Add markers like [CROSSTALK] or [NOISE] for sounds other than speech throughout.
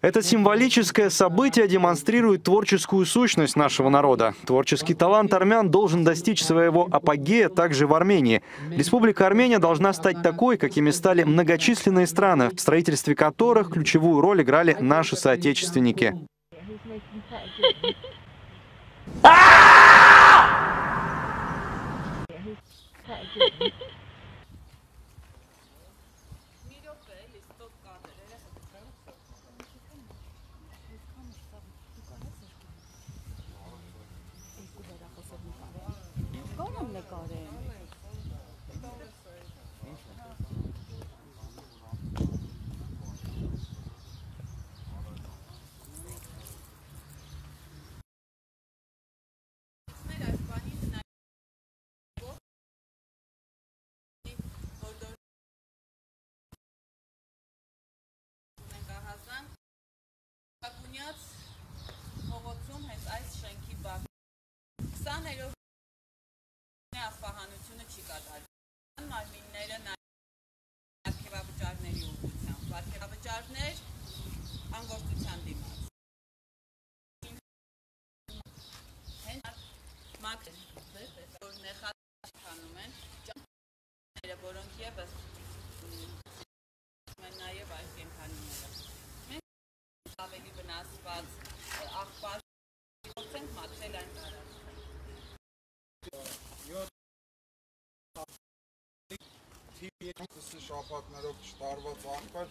Это символическое событие демонстрирует творческую сущность нашего народа. Творческий талант армян должен достичь своего апогея также в Армении. Республика Армения должна стать такой, какими стали многочисленные страны, в строительстве которых ключевую роль играли наши соотечественники. [LAUGHS] Ակունյաց փողոցում հենց այս շենքի բակ 20-երով վարկևավճարներ անգործության դիմաց։ Հենց մակրը, որ նեխանում են, ջանները, որոնք եւս են նաև այս կենթանիները ավելի վնասված Թիվի շապատներով չտարված աղբար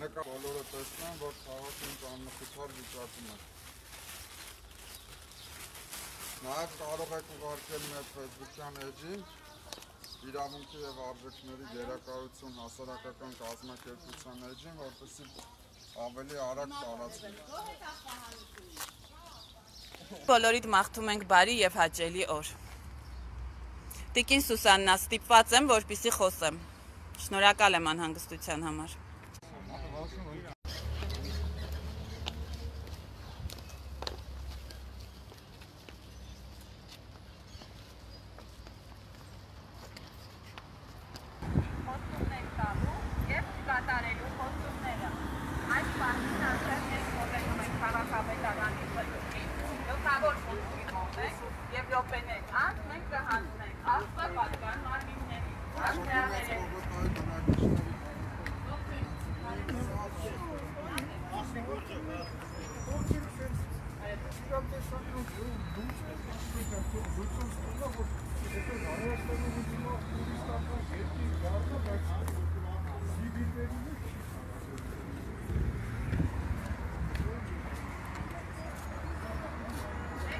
նկա բոլորը տեսնեն, որ քաղաքը ինչ անմխիթար վիճակում է։ Նաև կարող եք ուղարկել մեր ֆեյսբուքյան էջին իրավունքի եւ արժեքների գերակայություն հասարակական կազմակերպության էջին, որպեսզի ավելի արագ տարածվի։ Բոլորիդ մաղթում ենք բարի եւ հաճելի օր։ Տիկին Սուսաննա, ստիպված եմ, որպիսի խոսեմ։ Շնորհակալ եմ անհանգստության համար։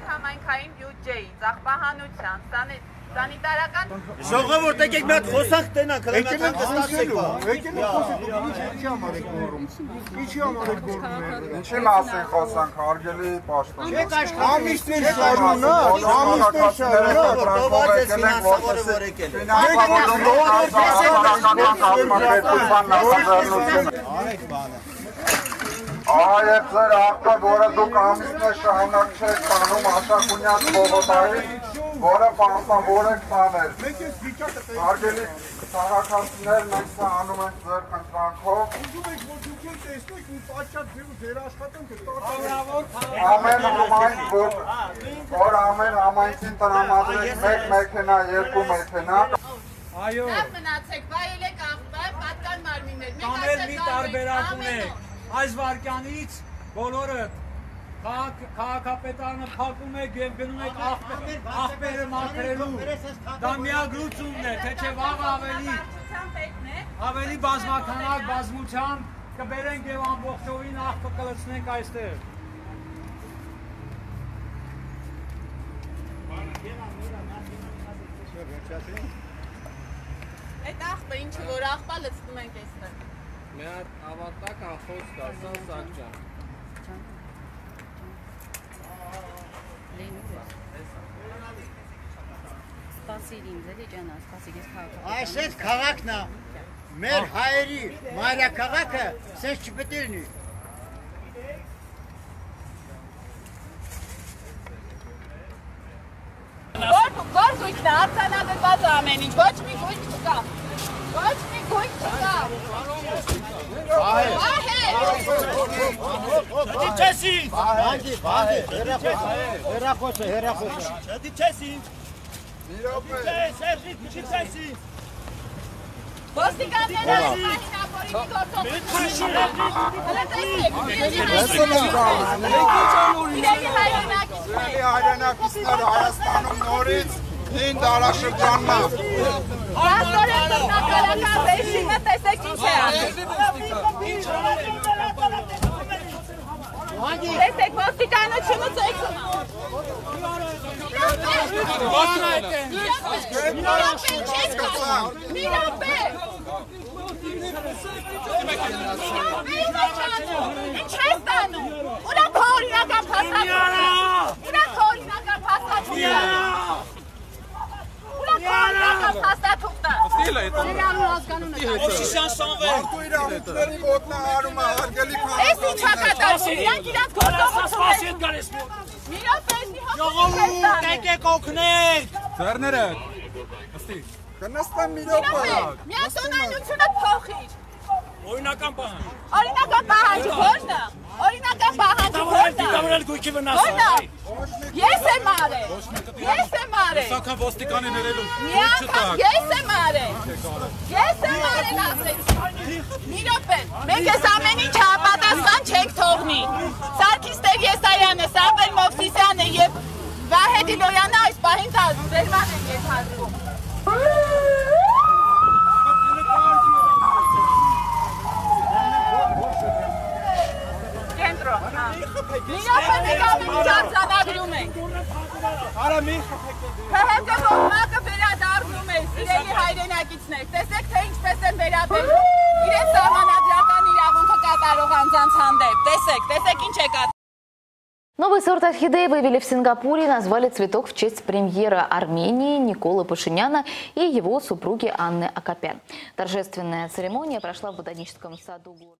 համայնքային բյուջեի, ծախպահանության, սանիտարական Ժողովուրդ եկեք մի հատ խոսանք տենանք, խոսելու, եկել են խոսելու, ինչ ինչի համար եք գոռում։ Ինչի համար եք գոռում։ Ինչի մասին խոսանք, հարգելի պաշտպան։ Չեք աշխատ Ամիսներ շարունակ, ամիսներ շարունակ տոված է ֆինանսավորը որ եկել։ Արեք բանը։ Ահա եւ ձեր աղբը, որը դուք ամիսներ շարունակ չեք տանում Աշակունյան փողոցային, որը պարտավոր եք տանել։ Մենք այս վիճակը Հարգելի քաղաքացիներ, մենք սա անում ենք ձեր խնդրանքով։ Ուզում եք որ դուք էլ տեսնեք ու պատշաճ ձեր ձեր աշխատանքը տարտարավոր Ամեն համայն որ որ ամեն համայնքին տրամադրեք մեկ մեքենա, երկու մեքենա Այո, Լավ մնացեք, վայելեք աղբը, պատկան մարմիններ։ Մենք այստեղ մի կանգնենք, տարբերակ ամեն ունեք։ օր։ Այս վարքյանից բոլորը քաղաքապետարանը փակում եք եւ գնում եք աղբերը մաքրելու։ Դա միագրությունն է, թե չէ վաղ ավելի Բնակչության պետն է։ ավելի բազմականակ բազմությամբ կբերենք եւ ամբողջովին աղբը կլցնենք այստեղ։ Այդ աղբը ինչը որ աղբա լցնում ենք այստեղ։ Մի հատ ավատակ ախոս կա, սա սակճան։ Սպասիր ինձ, էլի ջանա, սպասիր ես քաղաք։ Այս էս քաղաքն է մեր հայերի մայրաքաղաքը, սենց չպետք է լինի։ Որ որ գույքն է, արտանագրված է ամեն ինչ, ոչ մի գույք չկա։ Ոչ մի գույք չկա։ Դիչեսի։ Բանդի, բանդի, հերախոսը, հերախոսը, հերախոսը։ Դիչեսի։ Մի րոպե։ Սերժի, դիչեսի։ Ոստիկանները մահինավորի գործող։ Հələ տեսեք, իրերի հայրենակիցներ։ Իրերի հայրենակիցները Հայաստանում նորից հին դարաշրջանն է։ Աստորեն տննակալական ռեժիմը տեսեք ինչ է անում։ Տեսեք, ոստիկանությունը ծեքում է։ Մի րոպե։ Ինչ ես փաստաթուղթը։ Մարդու իրավունքների ոտնահարումը հարգելի Էս ինչ ա կատարվում։ Իրանք իրանք գործողություն են։ Մի րոպե, մի հոգի չես տանում։ Եկեք օգնեք։ Կնստեմ մի Մի րոպե, րոպե։ միասնությունությունը փոխիր։ Օրինական բան։ Օրինական պահանջը ո՞րն է։ Օրինական պահանջը ո՞րն է։ Դավրել գույքի Ո՞րն վնասը։ է։ Ես եմ արել։ Ես եմ արել։ Սակայն ոստիկանի ներելու։ ես եմ արել։ Ես եմ արել ասեցի։ Մի րոպե, մենք այս ամեն ինչը ապատասխան չենք թողնի։ Սարգիս Տեր-Եսայանը, Սամվել Մովսիսյանը եւ Վահե Դիլոյանը այս պահին դերման են ենթարկվում։ Новый сорт орхидеи вывели в Сингапуре и назвали цветок в честь премьера Армении Николы Пашиняна и его супруги Анны Акопян. Торжественная церемония прошла в ботаническом саду.